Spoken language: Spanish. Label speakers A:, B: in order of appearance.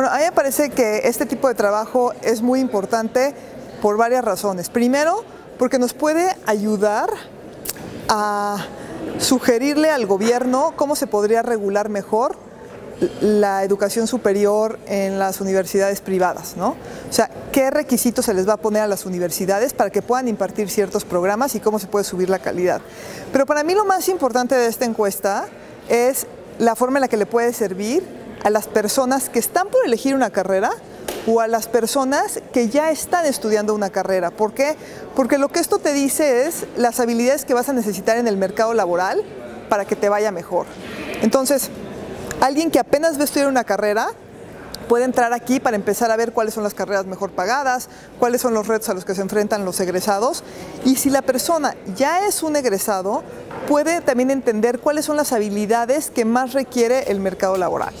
A: Bueno, a mí me parece que este tipo de trabajo es muy importante por varias razones. Primero, porque nos puede ayudar a sugerirle al gobierno cómo se podría regular mejor la educación superior en las universidades privadas, ¿no? O sea, qué requisitos se les va a poner a las universidades para que puedan impartir ciertos programas y cómo se puede subir la calidad. Pero para mí lo más importante de esta encuesta es la forma en la que le puede servir a las personas que están por elegir una carrera o a las personas que ya están estudiando una carrera. ¿Por qué? Porque lo que esto te dice es las habilidades que vas a necesitar en el mercado laboral para que te vaya mejor. Entonces, alguien que apenas va a estudiar una carrera puede entrar aquí para empezar a ver cuáles son las carreras mejor pagadas, cuáles son los retos a los que se enfrentan los egresados y si la persona ya es un egresado, puede también entender cuáles son las habilidades que más requiere el mercado laboral.